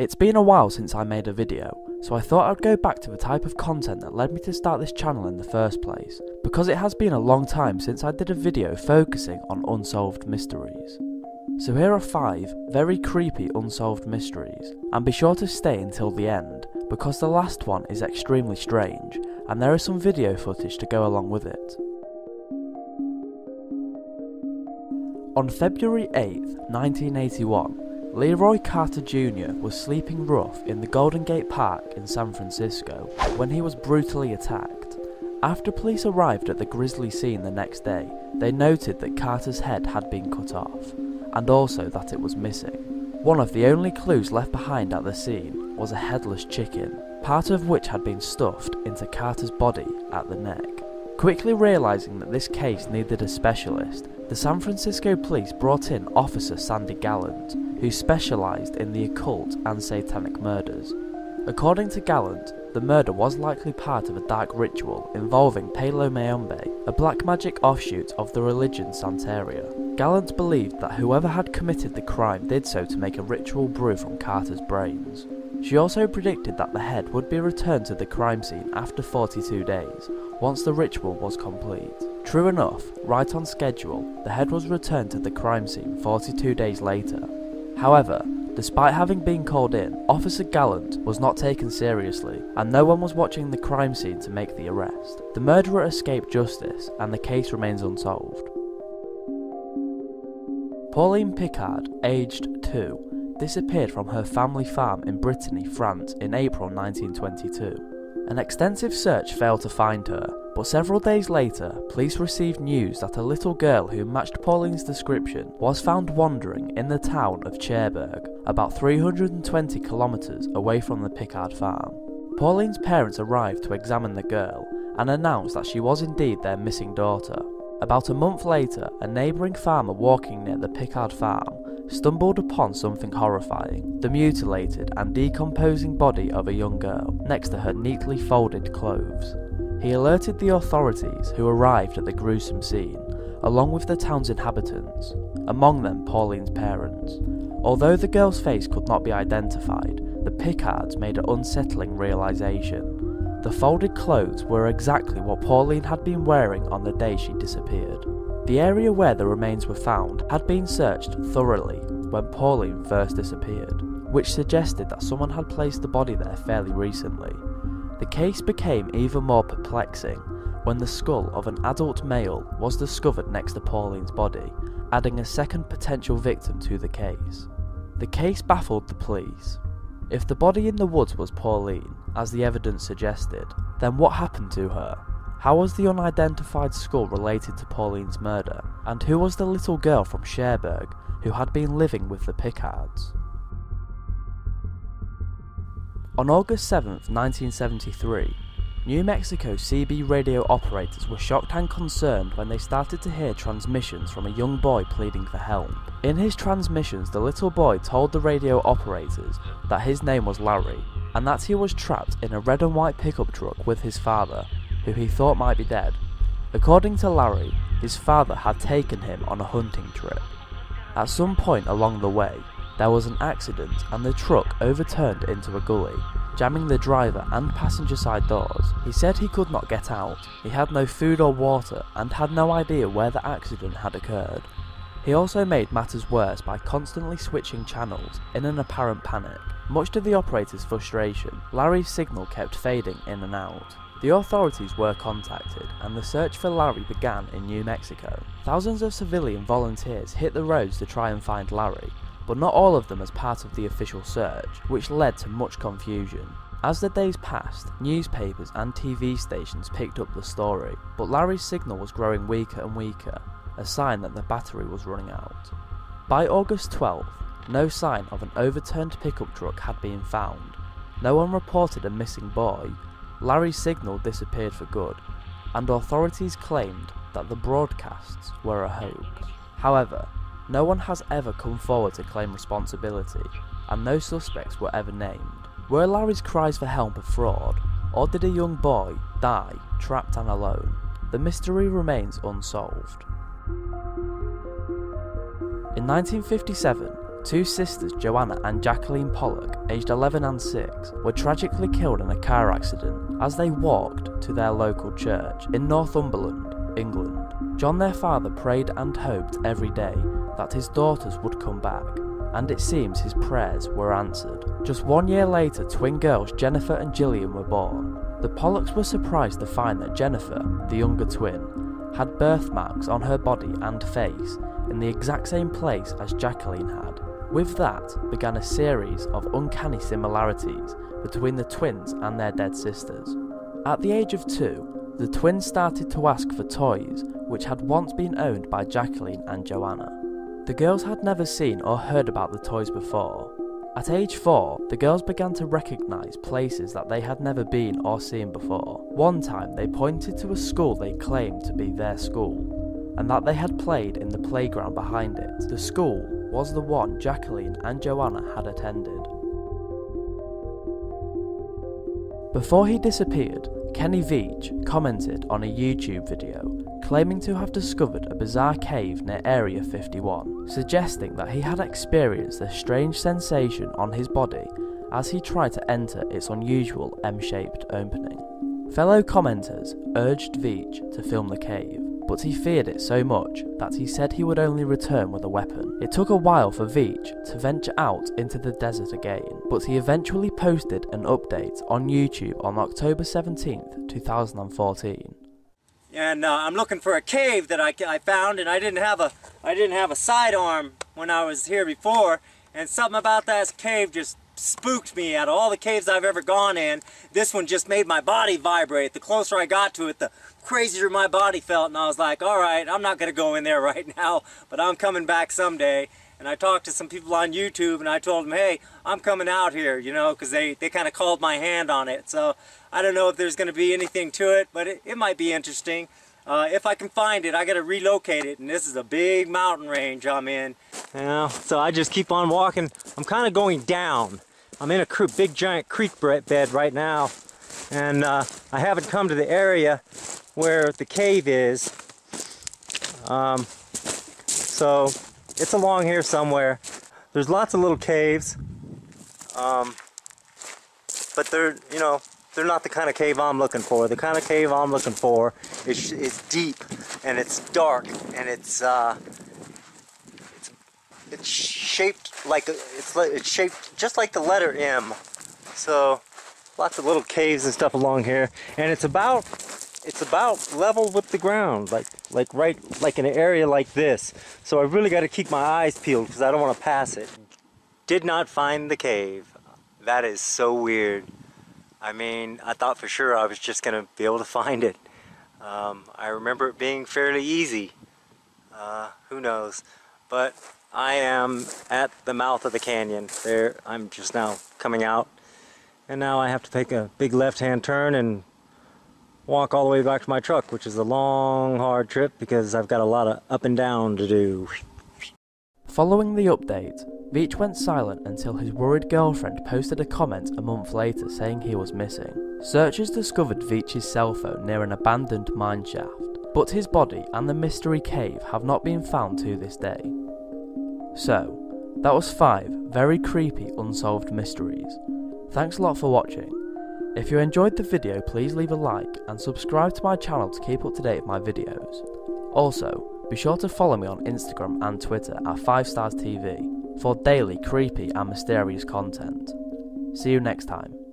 It's been a while since I made a video, so I thought I'd go back to the type of content that led me to start this channel in the first place, because it has been a long time since I did a video focusing on unsolved mysteries. So here are 5 very creepy unsolved mysteries, and be sure to stay until the end, because the last one is extremely strange, and there is some video footage to go along with it. On February 8, 1981, Leroy Carter Jr. was sleeping rough in the Golden Gate Park in San Francisco when he was brutally attacked. After police arrived at the grisly scene the next day, they noted that Carter's head had been cut off, and also that it was missing. One of the only clues left behind at the scene was a headless chicken, part of which had been stuffed into Carter's body at the neck. Quickly realising that this case needed a specialist, the San Francisco police brought in Officer Sandy Gallant, who specialised in the occult and satanic murders. According to Gallant, the murder was likely part of a dark ritual involving Palo Mayombe, a black magic offshoot of the religion Santeria. Gallant believed that whoever had committed the crime did so to make a ritual brew from Carter's brains. She also predicted that the head would be returned to the crime scene after 42 days, once the ritual was complete. True enough, right on schedule, the head was returned to the crime scene 42 days later, However, despite having been called in, Officer Gallant was not taken seriously, and no one was watching the crime scene to make the arrest. The murderer escaped justice, and the case remains unsolved. Pauline Picard, aged 2, disappeared from her family farm in Brittany, France in April 1922. An extensive search failed to find her, but several days later, police received news that a little girl who matched Pauline's description was found wandering in the town of Cherbourg, about 320 kilometres away from the Picard farm. Pauline's parents arrived to examine the girl and announced that she was indeed their missing daughter. About a month later, a neighbouring farmer walking near the Picard farm stumbled upon something horrifying the mutilated and decomposing body of a young girl next to her neatly folded clothes. He alerted the authorities who arrived at the gruesome scene, along with the town's inhabitants, among them Pauline's parents. Although the girl's face could not be identified, the Picards made an unsettling realization. The folded clothes were exactly what Pauline had been wearing on the day she disappeared. The area where the remains were found had been searched thoroughly when Pauline first disappeared, which suggested that someone had placed the body there fairly recently. The case became even more perplexing when the skull of an adult male was discovered next to Pauline's body, adding a second potential victim to the case. The case baffled the police. If the body in the woods was Pauline, as the evidence suggested, then what happened to her? How was the unidentified skull related to Pauline's murder? And who was the little girl from Cherbourg who had been living with the Picards? On August 7, 1973, New Mexico CB radio operators were shocked and concerned when they started to hear transmissions from a young boy pleading for help. In his transmissions, the little boy told the radio operators that his name was Larry and that he was trapped in a red and white pickup truck with his father, who he thought might be dead. According to Larry, his father had taken him on a hunting trip. At some point along the way, there was an accident and the truck overturned into a gully, jamming the driver and passenger side doors. He said he could not get out, he had no food or water and had no idea where the accident had occurred. He also made matters worse by constantly switching channels in an apparent panic. Much to the operator's frustration, Larry's signal kept fading in and out. The authorities were contacted and the search for Larry began in New Mexico. Thousands of civilian volunteers hit the roads to try and find Larry, but not all of them as part of the official search, which led to much confusion. As the days passed, newspapers and TV stations picked up the story, but Larry's signal was growing weaker and weaker, a sign that the battery was running out. By August 12th, no sign of an overturned pickup truck had been found. No one reported a missing boy. Larry's signal disappeared for good, and authorities claimed that the broadcasts were a hoax. However, no one has ever come forward to claim responsibility, and no suspects were ever named. Were Larry's cries for help a fraud, or did a young boy die trapped and alone? The mystery remains unsolved. In 1957, two sisters, Joanna and Jacqueline Pollock, aged 11 and 6, were tragically killed in a car accident as they walked to their local church in Northumberland, England. John, their father, prayed and hoped every day that his daughters would come back, and it seems his prayers were answered. Just one year later, twin girls Jennifer and Gillian were born. The Pollocks were surprised to find that Jennifer, the younger twin, had birthmarks on her body and face in the exact same place as Jacqueline had. With that began a series of uncanny similarities between the twins and their dead sisters. At the age of two, the twins started to ask for toys which had once been owned by Jacqueline and Joanna. The girls had never seen or heard about the toys before. At age 4, the girls began to recognise places that they had never been or seen before. One time, they pointed to a school they claimed to be their school, and that they had played in the playground behind it. The school was the one Jacqueline and Joanna had attended. Before he disappeared, Kenny Veach commented on a YouTube video claiming to have discovered a bizarre cave near Area 51, suggesting that he had experienced a strange sensation on his body as he tried to enter its unusual M shaped opening. Fellow commenters urged Veach to film the cave, but he feared it so much that he said he would only return with a weapon. It took a while for Veach to venture out into the desert again, but he eventually posted an update on YouTube on October 17th, 2014 and uh, I'm looking for a cave that I, I found and I didn't have a I didn't have a sidearm when I was here before and something about that cave just spooked me out of all the caves I've ever gone in this one just made my body vibrate the closer I got to it the crazier my body felt and I was like all right I'm not gonna go in there right now but I'm coming back someday and I talked to some people on YouTube and I told them hey I'm coming out here you know because they they kind of called my hand on it so I don't know if there's going to be anything to it, but it, it might be interesting. Uh, if I can find it, I got to relocate it, and this is a big mountain range I'm in. You know, so I just keep on walking. I'm kind of going down. I'm in a big giant creek bed right now, and uh, I haven't come to the area where the cave is. Um, so it's along here somewhere. There's lots of little caves, um, but they're, you know, they're not the kind of cave I'm looking for. The kind of cave I'm looking for is, is deep and it's dark and it's uh, it's it's shaped like it's it's shaped just like the letter M. So lots of little caves and stuff along here, and it's about it's about level with the ground, like like right like in an area like this. So I really got to keep my eyes peeled because I don't want to pass it. Did not find the cave. That is so weird. I mean, I thought for sure I was just to be able to find it. Um, I remember it being fairly easy. Uh, who knows? But I am at the mouth of the canyon. There, I'm just now coming out. And now I have to take a big left-hand turn and walk all the way back to my truck, which is a long, hard trip because I've got a lot of up and down to do. Following the update, Veach went silent until his worried girlfriend posted a comment a month later saying he was missing. Searchers discovered Veach's cell phone near an abandoned mine shaft, but his body and the mystery cave have not been found to this day. So, that was 5 very creepy unsolved mysteries. Thanks a lot for watching. If you enjoyed the video please leave a like and subscribe to my channel to keep up to date with my videos. Also, be sure to follow me on Instagram and Twitter at 5stars TV for daily creepy and mysterious content. See you next time.